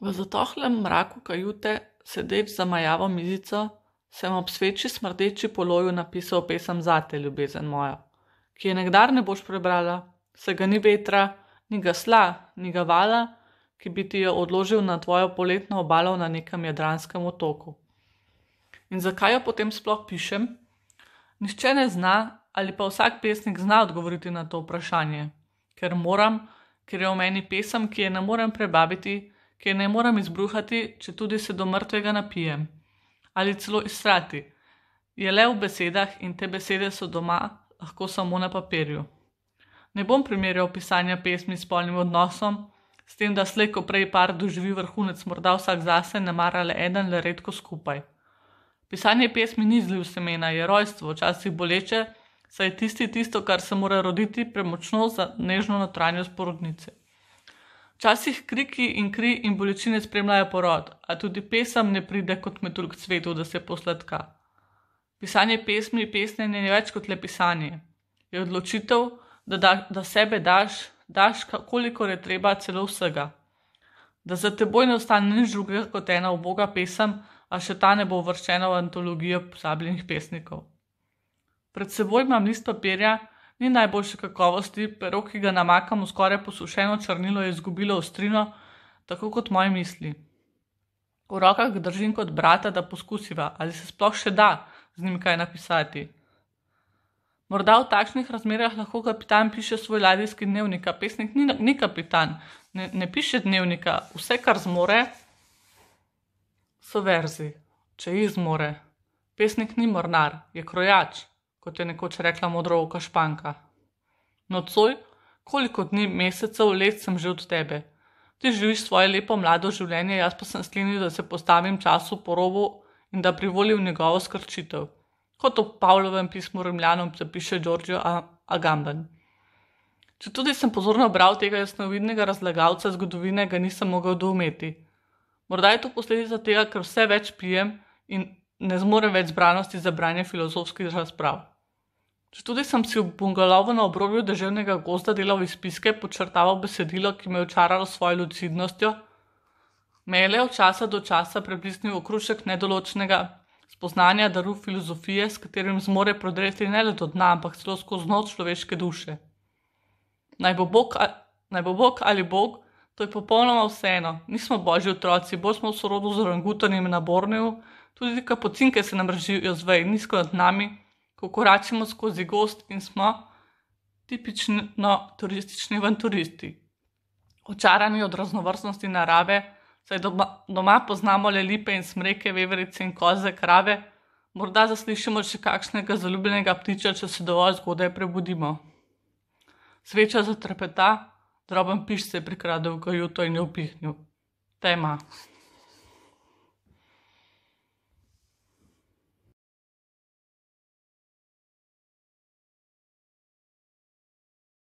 V zatohlem mraku kajute, sedeč za majavo mizico, sem ob sveči smrdeči poloju napisal pesem Zate, ljubezen moja, ki je nekdar ne boš prebrala, se ga ni vetra, ni ga sla, ni ga vala, ki bi ti jo odložil na tvojo poletno obalo na nekem jadranskem otoku. In zakaj jo potem sploh pišem? Nihče ne zna, ali pa vsak pesnik zna odgovoriti na to vprašanje, ker moram, ker je v meni pesem, ki je ne morem prebaviti, ki ne morem izbruhati, če tudi se do mrtvega napijem. Ali celo izstrati. Je le v besedah in te besede so doma, lahko samo na papirju. Ne bom primerjal pisanja pesmi s polnim odnosom, s tem, da slejko prej par doživi vrhunec, morda vsak zase, ne mara le eden, le redko skupaj. Pisanje pesmi ni zliv semena, je rojstvo, včasih boleče, saj je tisti tisto, kar se mora roditi premočno za nežno notranjost porodnice. Včasih kriki in kri in bolečine spremljajo porod, a tudi pesem ne pride kot metulj k cvetu, da se posladka. Pisanje pesmi, pesnjenje je več kot le pisanje. Je odločitev, da, da, da sebe daš, daš, koliko je treba, celo vsega. Da za teboj ne ostane nič drugega kot ena uboga pesem, a še ta ne bo uvrščena v antologijo pozabljenih pesnikov. Pred seboj imam list papirja, ni najboljše kakovosti, pero, ki ga namakam v skoraj posušeno črnilo, je izgubilo ostrino, tako kot moje misli. V rokah ga držim kot brata, da poskusiva, ali se sploh še da z njim kaj napisati. Morda v takšnih razmerah lahko kapitan piše svoj ladijski dnevnik, pesnik ni, ni kapitan, ne, ne piše dnevnika, vse, kar zmore, so verzi, če jih zmore. Pesnik ni mornar, je krojač kot je nekoč rekla modrovka španka. Nocoj, koliko dni, mesecev, let sem že od tebe. Ti živiš svoje lepo mlado življenje, jaz pa sem sklenil, da se postavim času po robu in da privolim njegovo skrčitev. Kot v Pavlovem pismu Rimljanom zapiše Giorgio Agamben. Če tudi sem pozorno bral tega jasnovidnega razlagalca zgodovine, ga nisem mogel doumeti. Morda je to posledica tega, ker vse več pijem in ne zmorem več zbranosti za branje filozofskih razprav. Če tudi sem si v bungalovu na obrobju državnega gozda delal izpiske, počrtaval besedilo, ki me je očaralo svojo lucidnostjo, me je le od časa do časa preblisnil okrušek nedoločnega spoznanja daru filozofije, s katerim zmore prodreti ne le do dna, ampak celo skozi noč človeške duše. Naj bo, Bog, naj bo Bog ali Bog, to je popolnoma vseeno, nismo božji otroci, bolj smo v sorodu z orangutanjem na Borneju, tudi kapucinke se nam režijo zvej nizko nad nami ko koračimo skozi gost in smo tipično turistični avanturisti. Očarani od raznovrstnosti narave, saj doma, doma poznamo le lipe in smreke, veverice in koze, krave, morda zaslišimo še kakšnega zaljubljenega ptiča, če se dovolj zgodaj prebudimo. Sveča zatrepeta, droben piš se je prikradel v kajuto in jo upihnil. Tema.